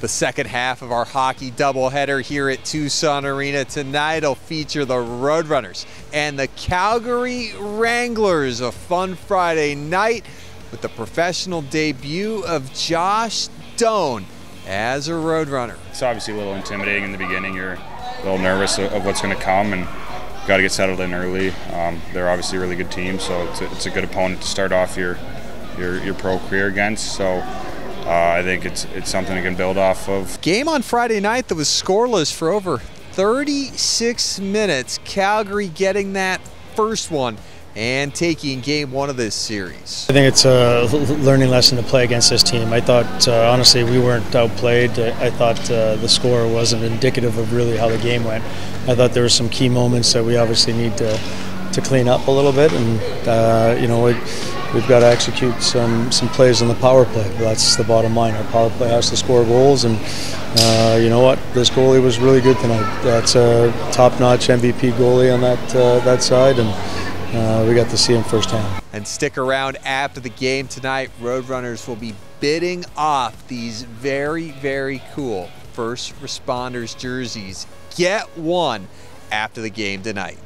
The second half of our hockey doubleheader here at Tucson Arena tonight will feature the Roadrunners and the Calgary Wranglers. A fun Friday night with the professional debut of Josh Doan as a Roadrunner. It's obviously a little intimidating in the beginning. You're a little nervous of what's going to come and got to get settled in early. Um, they're obviously a really good team, so it's a, it's a good opponent to start off your your, your pro career against. So uh, I think it's it's something you can build off of. Game on Friday night that was scoreless for over 36 minutes. Calgary getting that first one and taking game one of this series. I think it's a learning lesson to play against this team. I thought, uh, honestly, we weren't outplayed. I thought uh, the score wasn't indicative of really how the game went. I thought there were some key moments that we obviously need to to clean up a little bit, and uh, you know. We, we've got to execute some some plays on the power play. That's the bottom line. Our power play has to score goals, and uh, you know what? This goalie was really good tonight. That's a top-notch MVP goalie on that uh, that side, and uh, we got to see him firsthand. And stick around after the game tonight. Roadrunners will be bidding off these very very cool first responders jerseys. Get one after the game tonight.